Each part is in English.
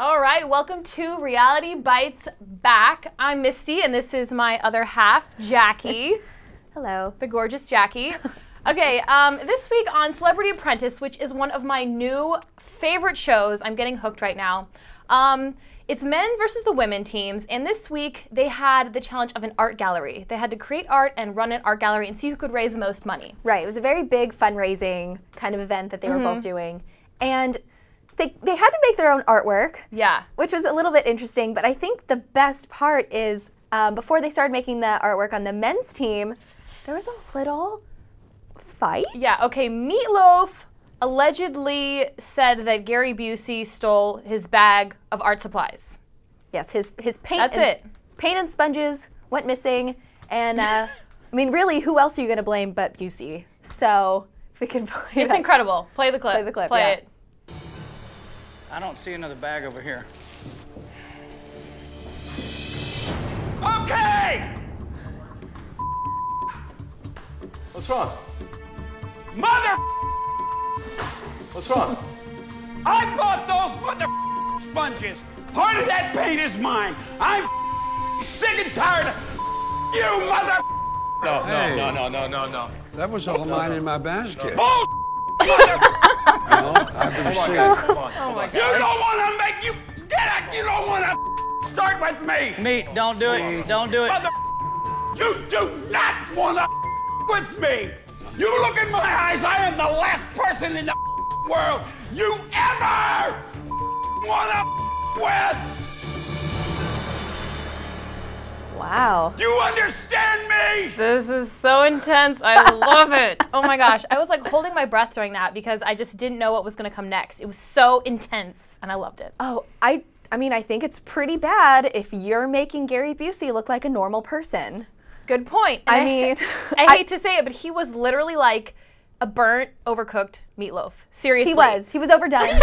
All right, welcome to Reality Bites Back. I'm Misty, and this is my other half, Jackie, Hello. the gorgeous Jackie. Okay, um, this week on Celebrity Apprentice, which is one of my new favorite shows, I'm getting hooked right now. Um, it's men versus the women teams, and this week they had the challenge of an art gallery. They had to create art and run an art gallery and see who could raise the most money. Right. It was a very big fundraising kind of event that they were Mm-hmm. both doing. And they, they had to make their own artwork, Yeah. which was a little bit interesting. But I think the best part is um, before they started making the artwork on the men's team, there was a little fight. Yeah, okay. Meatloaf allegedly said that Gary Busey stole his bag of art supplies. Yes, his, his paint. That's and, it. His paint and sponges went missing. And uh, I mean, really, who else are you going to blame but Busey? So if we could play It's that. incredible. Play the clip. Play the clip, Play yeah. it. I don't see another bag over here. Okay! What's wrong? Mother! What's wrong? I bought those mother sponges. Part of that paint is mine. I'm sick and tired of you, mother No, Hey. no, no, no, no, no. That was all mine in my basket. bull. No, I've been Come on, guys, come on. Oh my You don't want to make you get it. You don't want to start with me. Meat, don't do it. Don't do it. Mother, you do not want to with me. You look in my eyes. I am the last person in the world you ever want to with. Wow. You understand me? This is so intense. I love it. Oh my gosh. I was like holding my breath during that because I just didn't know what was going to come next. It was so intense and I loved it. Oh, I I mean, I think it's pretty bad if you're making Gary Busey look like a normal person. Good point. And I mean, I I- hate to say it, but he was literally like a burnt, overcooked meatloaf. Seriously. He was. He was overdone.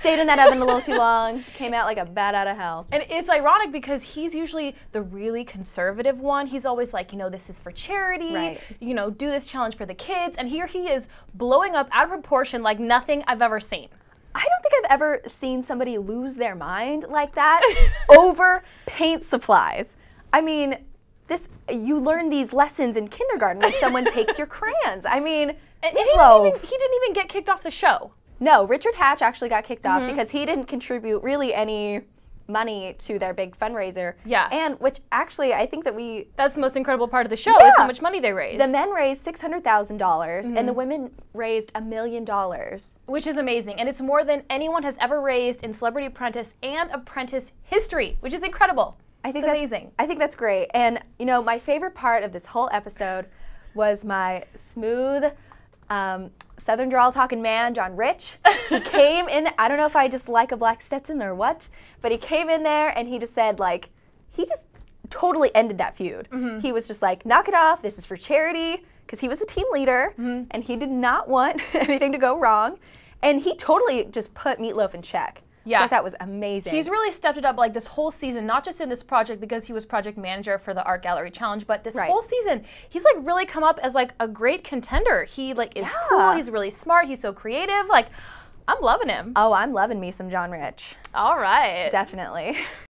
Stayed in that oven a little too long. Came out like a bat out of hell. And it's ironic because he's usually the really conservative one. He's always like, you know, this is for charity, Right. you know, do this challenge for the kids. And here he is blowing up out of proportion like nothing I've ever seen. I don't think I've ever seen somebody lose their mind like that over paint supplies. I mean, this you learn these lessons in kindergarten when someone takes your crayons. I mean, And he didn't, even, he didn't even get kicked off the show. No, Richard Hatch actually got kicked Mm-hmm. off because he didn't contribute really any money to their big fundraiser. Yeah. And which actually I think that we That's the most incredible part of the show is how much money they raised. the men raised six hundred thousand dollars Mm-hmm. and the women raised a million dollars. which is amazing. And it's more than anyone has ever raised in Celebrity Apprentice and Apprentice history, which is incredible. I think it's that's amazing. I think that's great. And you know, my favorite part of this whole episode was my smooth um, Southern drawl talking man, John Rich. He came in. I don't know if I just like a black Stetson or what, but he came in there and he just said like, he just totally ended that feud. Mm-hmm. He was just like, knock it off. This is for charity because he was the team leader Mm-hmm. and he did not want anything to go wrong. And he totally just put Meatloaf in check. Yeah. I thought was amazing. He's really stepped it up like this whole season, not just in this project because he was project manager for the art gallery challenge, but this Right. whole season, he's like really come up as like a great contender. He like is cool, he's really smart, he's so creative. Like I'm loving him. oh, I'm loving me some John Rich. All right. Definitely.